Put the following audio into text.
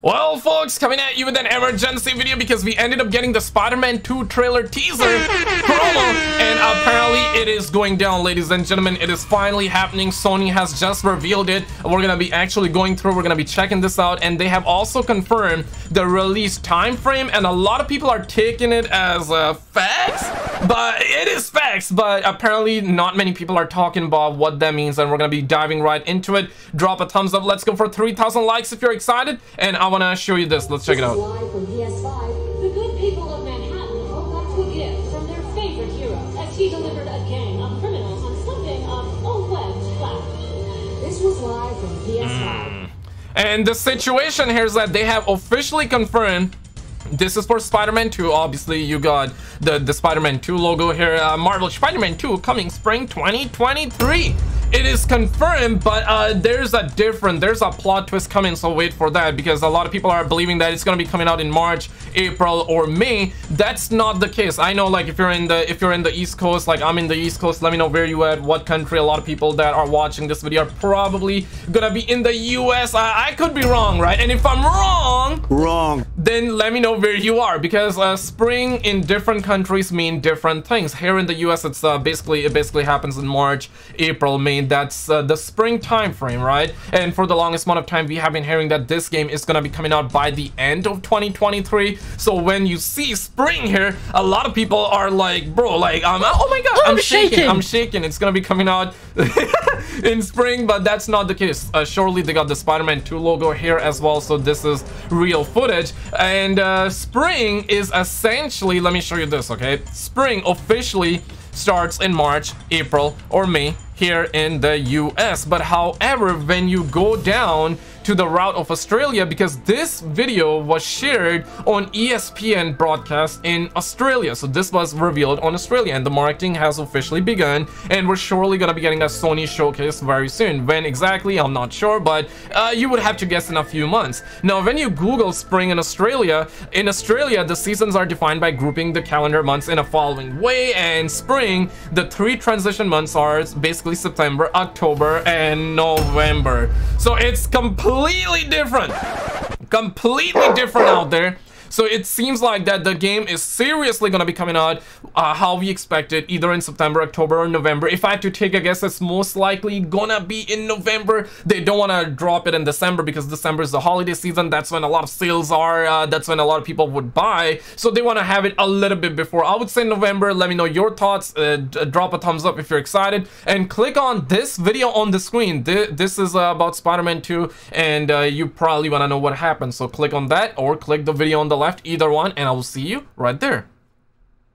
Well, folks, coming at you with an emergency video because we ended up getting the Spider-Man 2 trailer teaser promo, it is going down, ladies and gentlemen. It is finally happening. Sony has just revealed it. We're gonna be actually going through, we're gonna be checking this out, and they have also confirmed the release time frame, and a lot of people are taking it as uh, facts, but it is facts, but apparently not many people are talking about what that means, and we're gonna be diving right into it. Drop a thumbs up. Let's go for 3,000 likes if you're excited, and I want to show you this. Let's check it out. He delivered a gang of criminals on something of a webbed flash. This was live from PS5. And the situation here is that they have officially confirmed this is for Spider-Man 2. Obviously, you got the, the Spider-Man 2 logo here. Uh, Marvel Spider-Man 2 coming spring 2023 it is confirmed but uh there's a different there's a plot twist coming so wait for that because a lot of people are believing that it's to be coming out in march april or may. That's not the case. I know like if you're in the if you're in the east coast like i'm in the east coast let me know where you at what country. A lot of people that are watching this video are probably gonna be in the us i, I could be wrong right? And if i'm wrong wrong then let me know where you are because uh, spring in different countries mean different things here in the us it's uh, basically it basically happens in march april may that's uh, the spring time frame, right? And for the longest amount of time, we have been hearing that this game is gonna be coming out by the end of 2023. So when you see spring here, a lot of people are like, bro, like, um, oh my god, I'm, I'm shaking. shaking. I'm shaking. It's gonna be coming out in spring, but that's not the case. Uh, surely they got the Spider-Man 2 logo here as well, so this is real footage. And uh, spring is essentially, let me show you this, okay? Spring officially starts in March, April, or May here in the US. But however, when you go down to the route of Australia, because this video was shared on ESPN broadcast in Australia. So this was revealed on Australia and the marketing has officially begun and we're surely gonna be getting a Sony showcase very soon. When exactly, I'm not sure, but uh, you would have to guess in a few months. Now, when you Google spring in Australia, in Australia, the seasons are defined by grouping the calendar months in a following way and spring, the three transition months are basically September, October, and November. So it's completely different. Completely different out there. So it seems like that the game is seriously going to be coming out uh, how we expected, either in September, October, or November. If I had to take a guess, it's most likely gonna be in November. They don't want to drop it in December because December is the holiday season. That's when a lot of sales are. Uh, that's when a lot of people would buy. So they want to have it a little bit before. I would say November. Let me know your thoughts. Uh, drop a thumbs up if you're excited. And click on this video on the screen. Th this is uh, about Spider-Man 2 and uh, you probably want to know what happened. So click on that or click the video on the left, either one, and I will see you right there.